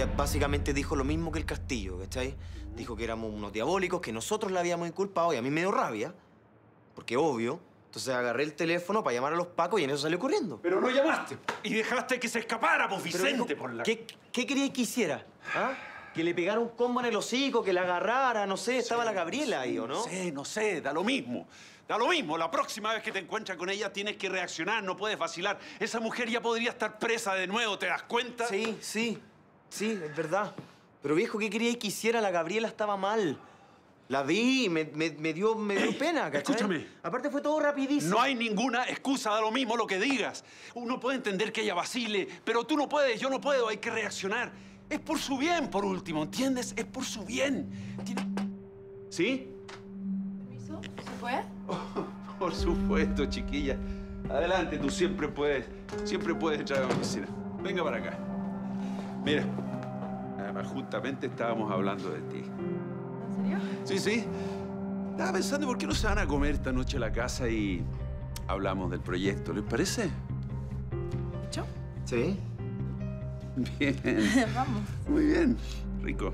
ella básicamente dijo lo mismo que el castillo, ¿cachai? Dijo que éramos unos diabólicos, que nosotros la habíamos inculpado y a mí me dio rabia, porque obvio. Entonces agarré el teléfono para llamar a los pacos y en eso salió corriendo. Pero no llamaste y dejaste que se escapara, pues Vicente, por la... ¿qué, ¿Qué quería que hiciera? ¿Ah? Que le pegara un combo en el hocico, que la agarrara, no sé, estaba la Gabriela ahí, ¿o no? No sé, no sé, da lo mismo. Da lo mismo. La próxima vez que te encuentras con ella tienes que reaccionar, no puedes vacilar. Esa mujer ya podría estar presa de nuevo, ¿te das cuenta? Sí, sí, sí, es verdad. Pero viejo, ¿qué quería que hiciera? La Gabriela estaba mal. La vi y me, me- me dio, me dio Ey, pena, ¿cachai? escúchame. Aparte fue todo rapidísimo. No hay ninguna excusa, da lo mismo lo que digas. Uno puede entender que ella vacile, pero tú no puedes, yo no puedo, hay que reaccionar. Es por su bien, por último, ¿entiendes? Es por su bien. Tiene- ¿Sí? ¿Permiso? ¿Se fue? Por supuesto, chiquilla. Adelante, tú siempre puedes, siempre puedes entrar a la oficina. Venga para acá. Mira, justamente estábamos hablando de ti. ¿En serio? Sí, sí. Estaba pensando por qué no se van a comer esta noche a la casa y hablamos del proyecto. ¿Les parece? ¿Yo? ¿Sí? Bien. Vamos. Muy bien. Rico.